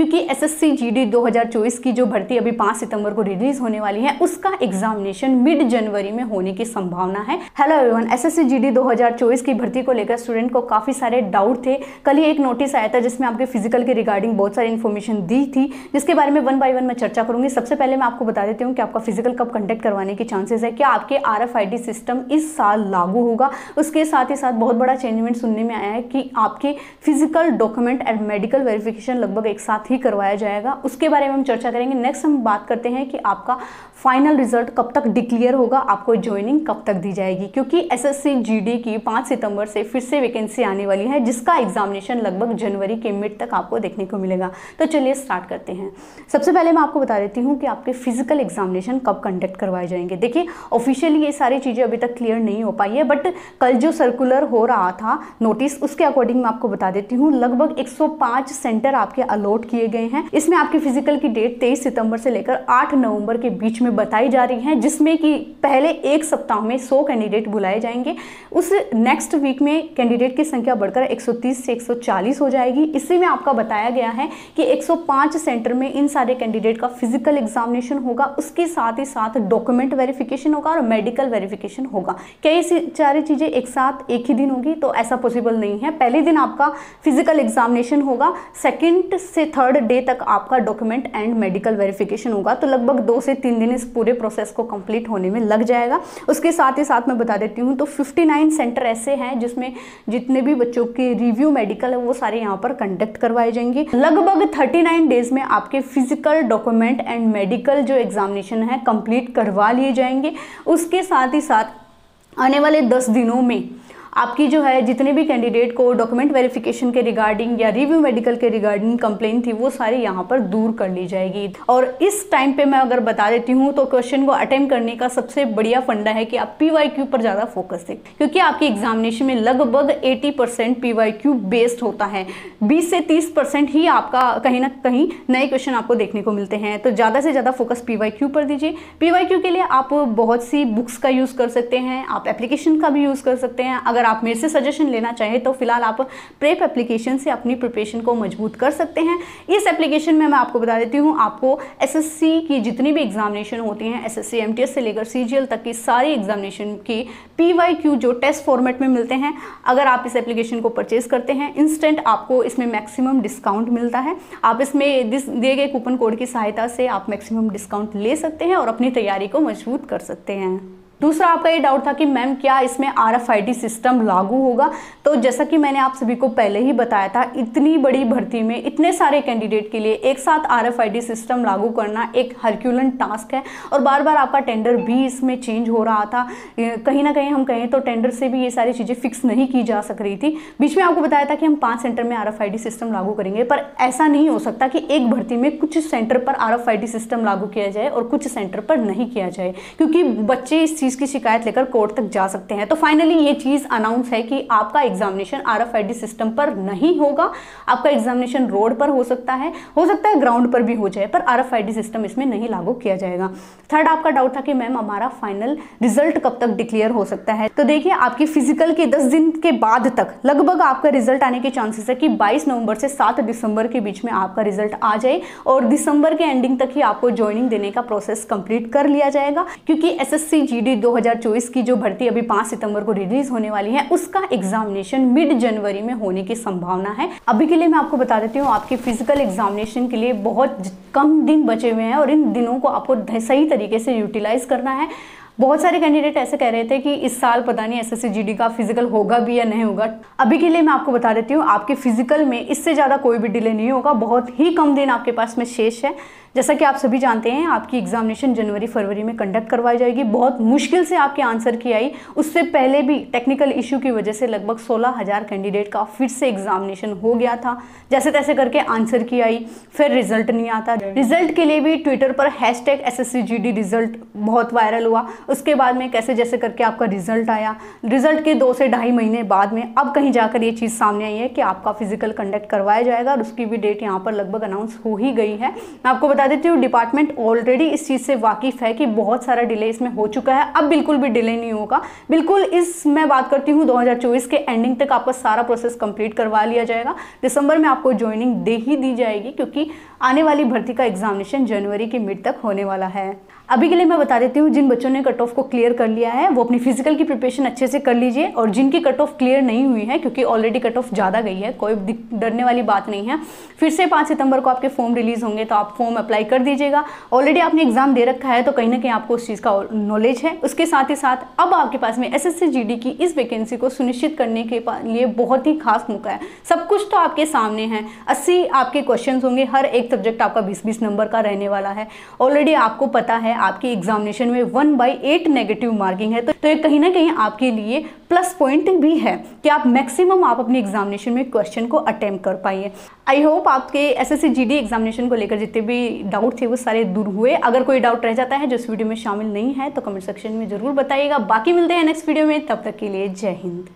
क्योंकि S S C G D दो हज़ार चौबीस की जो भर्ती अभी पाँच सितंबर को रिलीज़ होने वाली है, उसका एग्जामिनेशन मिड जनवरी में होने की संभावना है। Hello everyone S S C G D दो हज़ार चौबीस की भर्ती को लेकर स्टूडेंट को काफ़ी सारे डाउट थे। कल ही एक नोटिस आया था जिसमें आपके फ़िज़िकल के रिगार्डिंग बहुत सारी इन्फॉर्मेशन दी थी, जिसके बारे में वन बाय वन मैं चर्चा करूँगी। सबसे पहले मैं आपको बता देती हूँ कि आपका फ़िज़िकल कब कंडक्ट करवाने की चांसेस है। क्या आपके आर सिस्टम इस साल लागू होगा? उसके साथ ही साथ बहुत बड़ा चेंजमेंट सुनने में आया है कि आपके physical document and medical verification लगभग एक साथ ही करवाया जाएगा। उसके बारे में हम चर्चा करेंगे। नेक्स्ट हम बात करते हैं कि आपका फाइनल रिज़ल्ट कब तक डिक्लेयर होगा, आपको ज्वाइनिंग कब तक दी जाएगी। क्योंकि एस एस की पाँच सितंबर से फिर से वैकेंसी आने वाली है, जिसका एग्जामिनेशन लगभग जनवरी के मिड तक आपको देखने को मिलेगा। तो चलिए स्टार्ट करते हैं। सबसे पहले मैं आपको बता देती हूँ कि आपके फ़िज़िकल एग्जामिनेशन कब कंडक्ट करवाए जाएँगे। देखिए ऑफिशियली ये सारी चीज़ें अभी तक क्लियर नहीं हो पाई है बट कल जो सर्कुलर हो रहा था नोटिस उसके अकॉर्डिंग मैं आपको बता देती हूँ, लगभग 105 सेंटर आपके अलॉट किए गए हैं। इसमें आपके फ़िज़िकल की डेट 23 सितंबर से लेकर 8 नवंबर के बीच में बताई जा रही है, जिसमें कि पहले एक सप्ताह में 100 कैंडिडेट बुलाए जाएँगे। उस नेक्स्ट वीक में कैंडिडेट की संख्या बढ़कर 130 से 140 हो जाएगी। इसी में आपका बताया गया है कि 105 सेंटर में इन सारे कैंडिडेट का फ़िज़िकल एग्जामिनेशन होगा। उसके साथ ही साथ डॉक्यूमेंट वेरिफिकेशन होगा और मेडिकल वेरिफिकेशन होगा। क्या ये सारी चीज़ें एक साथ एक ही दिन होगी? तो ऐसा पॉसिबल नहीं है। पहले दिन आपका फ़िज़िकल एग्जामिनेशन होगा। सेकेंड से थर्ड डे तक आपका डॉक्यूमेंट एंड मेडिकल वेरिफिकेशन होगा तो लगभग दो से तीन दिन इस पूरे प्रोसेस को कंप्लीट होने में लग जाएगा। उसके साथ ही साथ मैं बता देती हूँ तो 59 सेंटर ऐसे हैं जिसमें जितने भी बच्चों के रिव्यू मेडिकल है, वो सारे यहाँ पर कंडक्ट करवाए जाएँगे। लगभग 39 डेज़ में आपके फ़िज़िकल डॉक्यूमेंट एंड मेडिकल जो एग्जामिनेशन है कंप्लीट करवा लिए जाएँगे। उसके साथ ही साथ आने वाले दस दिनों में आपकी जो है, जितने भी कैंडिडेट को डॉक्यूमेंट वेरिफिकेशन के रिगार्डिंग या रिव्यू मेडिकल के रिगार्डिंग कंप्लेन थी, वो सारी यहाँ पर दूर कर ली जाएगी। और इस टाइम पे मैं अगर बता देती हूँ तो क्वेश्चन को अटेम्प्ट करने का सबसे बढ़िया फंडा है कि आप पी पर ज़्यादा फोकस दें। क्योंकि आपकी एग्जामिनेशन में लगभग एटी परसेंट बेस्ड होता है। बीस से तीस ही आपका कहीं ना कहीं नए क्वेश्चन आपको देखने को मिलते हैं। तो ज़्यादा से ज़्यादा फोकस पी पर दीजिए। पी के लिए आप बहुत सी बुक्स का यूज़ कर सकते हैं, आप एप्लीकेशन का भी यूज़ कर सकते हैं। अगर अगर आप मेरे से सजेशन लेना चाहें तो फ़िलहाल आप प्रेप एप्लीकेशन से अपनी प्रिपरेशन को मज़बूत कर सकते हैं। इस एप्लीकेशन में मैं आपको बता देती हूँ, आपको एसएससी की जितनी भी एग्जामिनेशन होती हैं एसएससी एमटीएस से लेकर सीजीएल तक की सारी एग्जामिनेशन की पीवाईक्यू जो टेस्ट फॉर्मेट में मिलते हैं, अगर आप इस एप्लीकेशन को परचेज करते हैं इंस्टेंट आपको इसमें मैक्सिमम डिस्काउंट मिलता है। आप इसमें दिए गए कूपन कोड की सहायता से आप मैक्सिमम डिस्काउंट ले सकते हैं और अपनी तैयारी को मज़बूत कर सकते हैं। दूसरा आपका ये डाउट था कि मैम क्या इसमें आर सिस्टम लागू होगा? तो जैसा कि मैंने आप सभी को पहले ही बताया था, इतनी बड़ी भर्ती में, इतने सारे कैंडिडेट के लिए एक साथ आर सिस्टम लागू करना एक हरक्यूलन टास्क है। और बार बार आपका टेंडर भी इसमें चेंज हो रहा था। कहीं ना कहीं हम कहें तो टेंडर से भी ये सारी चीज़ें फिक्स नहीं की जा सक रही थी। बीच में आपको बताया था कि हम पाँच सेंटर में आर सिस्टम लागू करेंगे, पर ऐसा नहीं हो सकता कि एक भर्ती में कुछ सेंटर पर आर सिस्टम लागू किया जाए और कुछ सेंटर पर नहीं किया जाए। क्योंकि बच्चे इस चीज़ चीज़ की शिकायत लेकर कोर्ट तक जा सकते हैं। तो फाइनली ये चीज़ अनाउंस है कि आपका एग्जामिनेशन आर सिस्टम पर नहीं होगा। आपका एग्जामिनेशन रोड पर हो सकता है। हो सकता है ग्राउंड पर भी हो जाए, पर आर सिस्टम इसमें नहीं लागू किया जाएगा। थर्ड आपका डाउट था कि मैम हमारा फाइनल रिज़ल्ट कब तक डिक्लेयर हो सकता है। तो देखिए, आपकी फ़िज़िकल के दस दिन के बाद तक लगभग आपका रिज़ल्ट आने के चांसेस है कि बाईस नवंबर से सात दिसंबर के बीच में आपका रिज़ल्ट आ जाए और दिसंबर के एंडिंग तक ही आपको ज्वाइनिंग देने का प्रोसेस कंप्लीट कर लिया जाएगा। क्योंकि एस एस 2024 की जो भर्ती अभी 5 सितंबर को रिलीज़ होने वाली है, उसका एग्जामिनेशन मिड जनवरी में होने की संभावना है। अभी के लिए मैं आपको बता देती हूँ, आपके फ़िज़िकल एग्जामिनेशन के लिए बहुत कम दिन बचे हुए हैं और इन दिनों को आपको सही तरीके से यूटिलाइज करना है। बहुत सारे कैंडिडेट ऐसे कह रहे थे कि इस साल पता नहीं एस एस का फ़िज़िकल होगा भी या नहीं होगा। अभी के लिए मैं आपको बता देती हूँ आपके फ़िज़िकल में इससे ज़्यादा कोई भी डिले नहीं होगा। बहुत ही कम दिन आपके पास में शेष है। जैसा कि आप सभी जानते हैं आपकी एग्जामिनेशन जनवरी फरवरी में कंडक्ट करवाई जाएगी। बहुत मुश्किल से आपके आंसर की आई। उससे पहले भी टेक्निकल इशू की वजह से लगभग सोलह हज़ार कैंडिडेट का फिर से एग्जामिनेशन हो गया था। जैसे तैसे करके आंसर की आई फिर रिज़ल्ट नहीं आता। रिज़ल्ट के लिए भी ट्विटर पर हैश टैग रिज़ल्ट बहुत वायरल हुआ। उसके बाद में कैसे जैसे करके आपका रिज़ल्ट आया। रिज़ल्ट के दो से ढाई महीने बाद में अब कहीं जाकर ये चीज़ सामने आई है कि आपका फ़िज़िकल कंडक्ट करवाया जाएगा और उसकी भी डेट यहाँ पर लगभग अनाउंस हो ही गई है। मैं आपको बता देती हूँ डिपार्टमेंट ऑलरेडी इस चीज़ से वाकिफ़ है कि बहुत सारा डिले इसमें हो चुका है। अब बिल्कुल भी डिले नहीं होगा। बिल्कुल इस मैं बात करती हूँ 2024 के एंडिंग तक आपका सारा प्रोसेस कंप्लीट करवा लिया जाएगा। दिसंबर में आपको ज्वाइनिंग दे ही दी जाएगी क्योंकि आने वाली भर्ती का एग्जामिनेशन जनवरी के मिड तक होने वाला है। अभी के लिए मैं बता देती हूँ, जिन बच्चों ने कट ऑफ़ को क्लियर कर लिया है, वो अपनी फ़िज़िकल की प्रिपरेशन अच्छे से कर लीजिए और जिनकी कट ऑफ़ क्लियर नहीं हुई है, क्योंकि ऑलरेडी कट ऑफ़ ज़्यादा गई है, कोई डरने वाली बात नहीं है। फिर से पाँच सितंबर को आपके फॉर्म रिलीज़ होंगे तो आप फॉर्म अप्लाई कर दीजिएगा। ऑलरेडी आपने एग्ज़ाम दे रखा है तो कहीं ना कहीं आपको उस चीज़ का नॉलेज है। उसके साथ ही साथ, अब आपके पास में एस एस की इस वैकेंसी को सुनिश्चित करने के लिए बहुत ही खास मौका है। सब कुछ तो आपके सामने है। अस्सी आपके क्वेश्चन होंगे, हर एक सब्जेक्ट आपका बीस बीस नंबर का रहने वाला है। ऑलरेडी आपको पता है, आपकी एग्जामिनेशन में one by eight negative marking है तो ये कहीं ना कहीं आपके लिए प्लस पॉइंट भी है कि आप मैक्सिमम आप अपने एग्जामिनेशन में क्वेश्चन को अटेम्प्ट कर पाइए। आई होप आपके एस एस एग्जामिनेशन को लेकर जितने भी डाउट थे, वो सारे दूर हुए। अगर कोई डाउट रह जाता है जो इस वीडियो में शामिल नहीं है तो कमेंट सेक्शन में ज़रूर बताइएगा। बाकी मिलते हैं नेक्स्ट वीडियो में, तब तक के लिए जय हिंद।